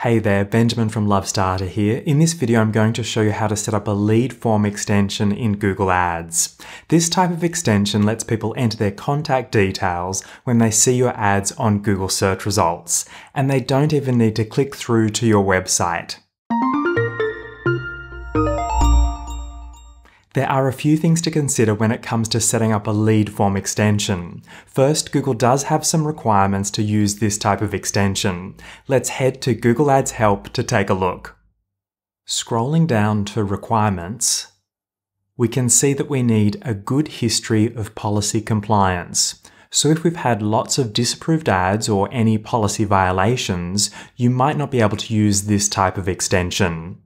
Hey there, Benjamin from Loves Data here. In this video, I'm going to show you how to set up a lead form extension in Google Ads. This type of extension lets people enter their contact details when they see your ads on Google search results, and they don't even need to click through to your website. There are a few things to consider when it comes to setting up a lead form extension. First, Google does have some requirements to use this type of extension. Let's head to Google Ads Help to take a look. Scrolling down to Requirements, we can see that we need a good history of policy compliance. So if we've had lots of disapproved ads or any policy violations, you might not be able to use this type of extension.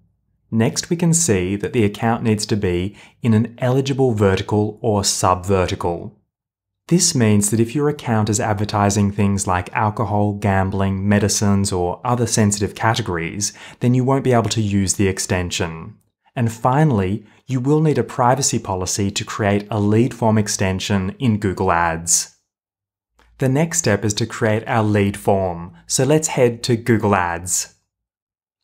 Next, we can see that the account needs to be in an eligible vertical or sub-vertical. This means that if your account is advertising things like alcohol, gambling, medicines, or other sensitive categories, then you won't be able to use the extension. And finally, you will need a privacy policy to create a lead form extension in Google Ads. The next step is to create our lead form, so let's head to Google Ads.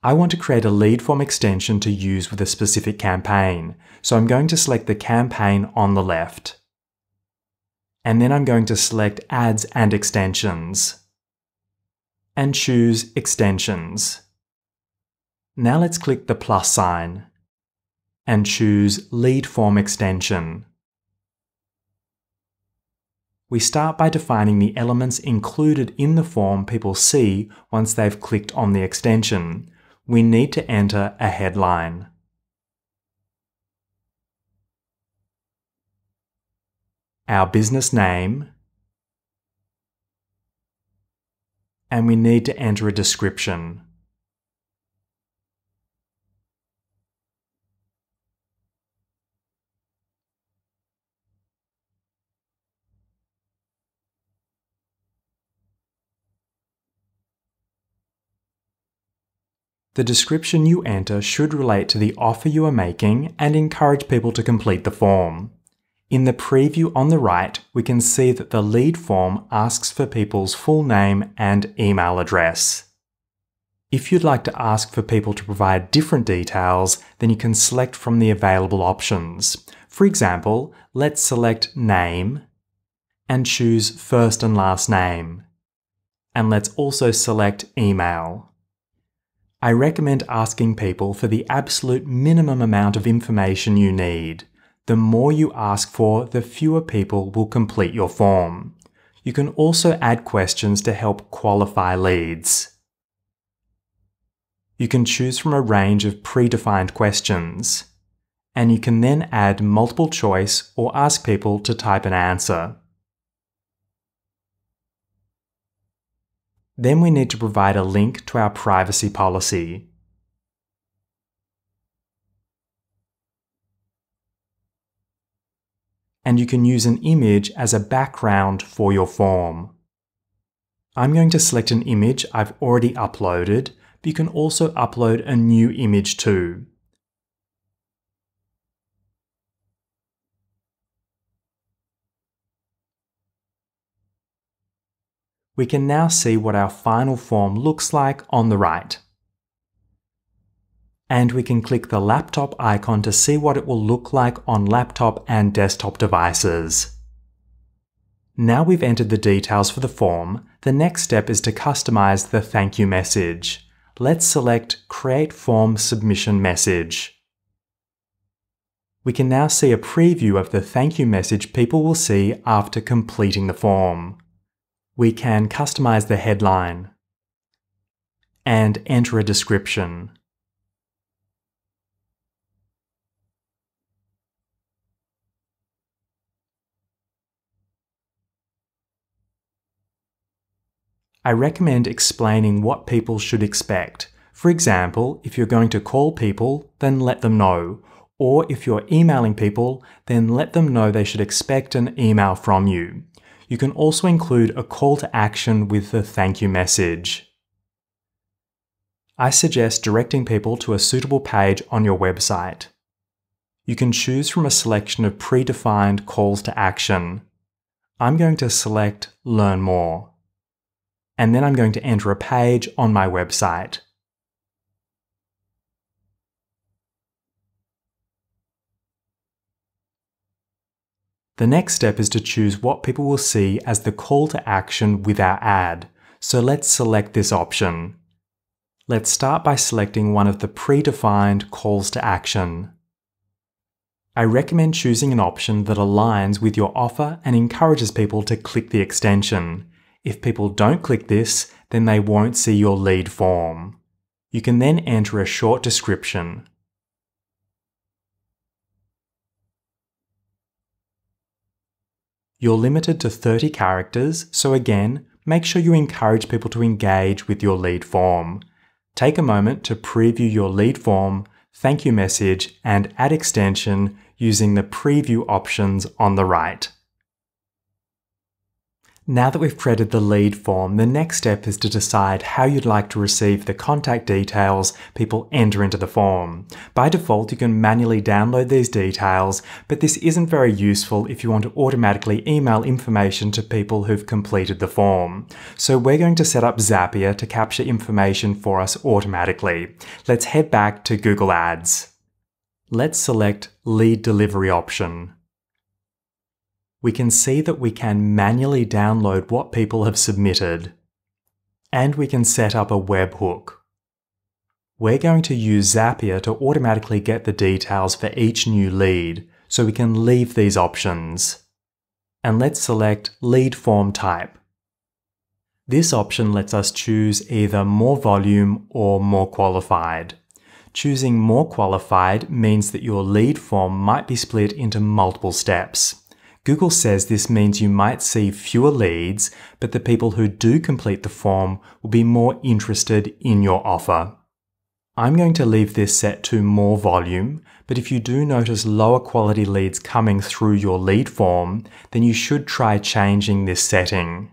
I want to create a lead form extension to use with a specific campaign, so I'm going to select the campaign on the left. And then I'm going to select Ads and Extensions. And choose Extensions. Now let's click the plus sign and choose Lead Form Extension. We start by defining the elements included in the form people see once they've clicked on the extension, we need to enter a headline. Our business name, and we need to enter a description. The description you enter should relate to the offer you are making and encourage people to complete the form. In the preview on the right, we can see that the lead form asks for people's full name and email address. If you'd like to ask for people to provide different details, then you can select from the available options. For example, let's select Name and choose First and Last Name. And let's also select Email. I recommend asking people for the absolute minimum amount of information you need. The more you ask for, the fewer people will complete your form. You can also add questions to help qualify leads. You can choose from a range of predefined questions, and you can then add multiple choice or ask people to type an answer. Then we need to provide a link to our privacy policy. And you can use an image as a background for your form. I'm going to select an image I've already uploaded, but you can also upload a new image too. We can now see what our final form looks like on the right. And we can click the laptop icon to see what it will look like on laptop and desktop devices. Now we've entered the details for the form, the next step is to customize the thank you message. Let's select Create Form Submission Message. We can now see a preview of the thank you message people will see after completing the form we can customize the headline and enter a description. I recommend explaining what people should expect. For example, if you're going to call people, then let them know. Or if you're emailing people, then let them know they should expect an email from you. You can also include a call to action with the thank you message. I suggest directing people to a suitable page on your website. You can choose from a selection of predefined calls to action. I'm going to select Learn More. And then I'm going to enter a page on my website. The next step is to choose what people will see as the call to action with our ad. So let's select this option. Let's start by selecting one of the predefined calls to action. I recommend choosing an option that aligns with your offer and encourages people to click the extension. If people don't click this, then they won't see your lead form. You can then enter a short description. You're limited to 30 characters, so again, make sure you encourage people to engage with your lead form. Take a moment to preview your lead form, thank you message, and ad extension using the preview options on the right. Now that we've created the lead form, the next step is to decide how you'd like to receive the contact details people enter into the form. By default, you can manually download these details, but this isn't very useful if you want to automatically email information to people who've completed the form. So we're going to set up Zapier to capture information for us automatically. Let's head back to Google Ads. Let's select Lead Delivery option we can see that we can manually download what people have submitted. And we can set up a webhook. We're going to use Zapier to automatically get the details for each new lead, so we can leave these options. And let's select Lead Form Type. This option lets us choose either more volume or more qualified. Choosing more qualified means that your lead form might be split into multiple steps. Google says this means you might see fewer leads, but the people who do complete the form will be more interested in your offer. I'm going to leave this set to more volume, but if you do notice lower quality leads coming through your lead form, then you should try changing this setting.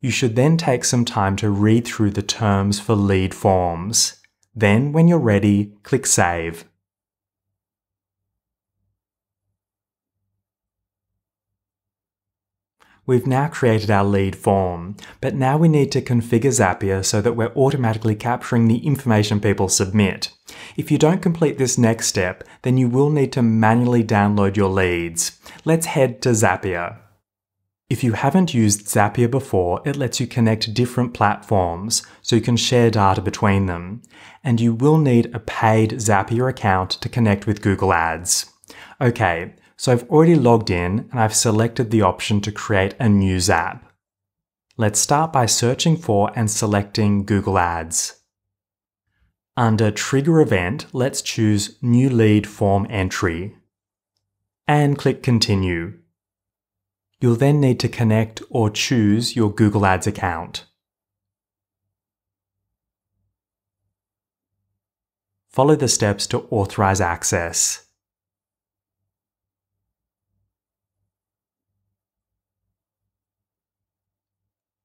You should then take some time to read through the terms for lead forms. Then, when you're ready, click Save. We've now created our lead form, but now we need to configure Zapier so that we're automatically capturing the information people submit. If you don't complete this next step, then you will need to manually download your leads. Let's head to Zapier. If you haven't used Zapier before, it lets you connect different platforms so you can share data between them. And you will need a paid Zapier account to connect with Google Ads. Okay, so I've already logged in and I've selected the option to create a new Zap. Let's start by searching for and selecting Google Ads. Under Trigger Event, let's choose New Lead Form Entry and click Continue. You'll then need to connect or choose your Google Ads account. Follow the steps to authorize access.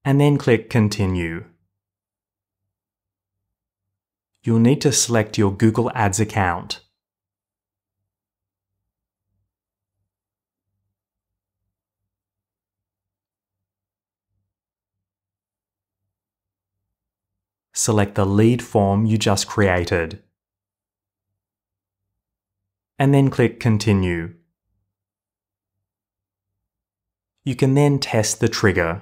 And then click Continue. You'll need to select your Google Ads account. Select the lead form you just created. And then click Continue. You can then test the trigger.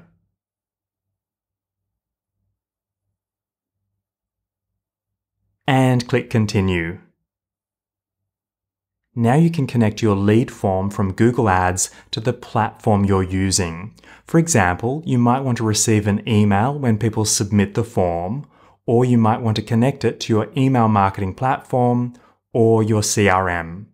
And click Continue. Now you can connect your lead form from Google Ads to the platform you're using. For example, you might want to receive an email when people submit the form, or you might want to connect it to your email marketing platform or your CRM.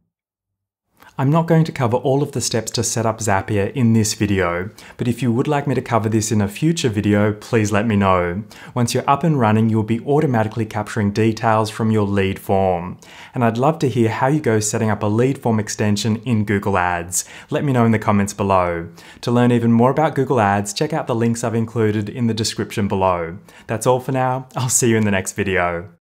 I'm not going to cover all of the steps to set up Zapier in this video, but if you would like me to cover this in a future video, please let me know. Once you're up and running, you'll be automatically capturing details from your lead form. And I'd love to hear how you go setting up a lead form extension in Google Ads. Let me know in the comments below. To learn even more about Google Ads, check out the links I've included in the description below. That's all for now. I'll see you in the next video.